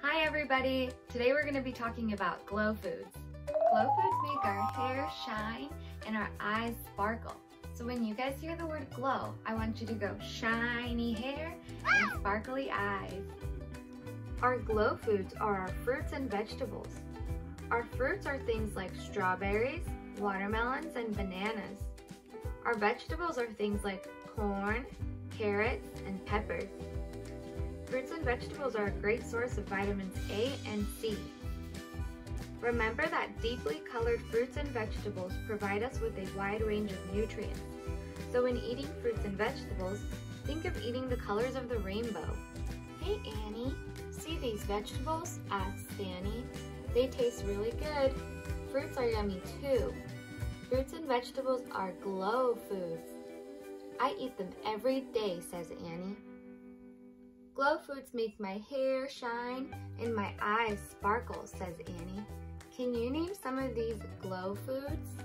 Hi everybody! Today we're going to be talking about glow foods. Glow foods make our hair shine and our eyes sparkle. So when you guys hear the word glow, I want you to go shiny hair and sparkly eyes. Our glow foods are our fruits and vegetables. Our fruits are things like strawberries, watermelons, and bananas. Our vegetables are things like corn, carrots, and peppers. Fruits and vegetables are a great source of vitamins A and C. Remember that deeply colored fruits and vegetables provide us with a wide range of nutrients. So when eating fruits and vegetables, think of eating the colors of the rainbow. Hey Annie, see these vegetables? asked Annie. They taste really good. Fruits are yummy too. Fruits and vegetables are glow foods. I eat them every day, says Annie. Glow foods make my hair shine and my eyes sparkle, says Annie. Can you name some of these glow foods?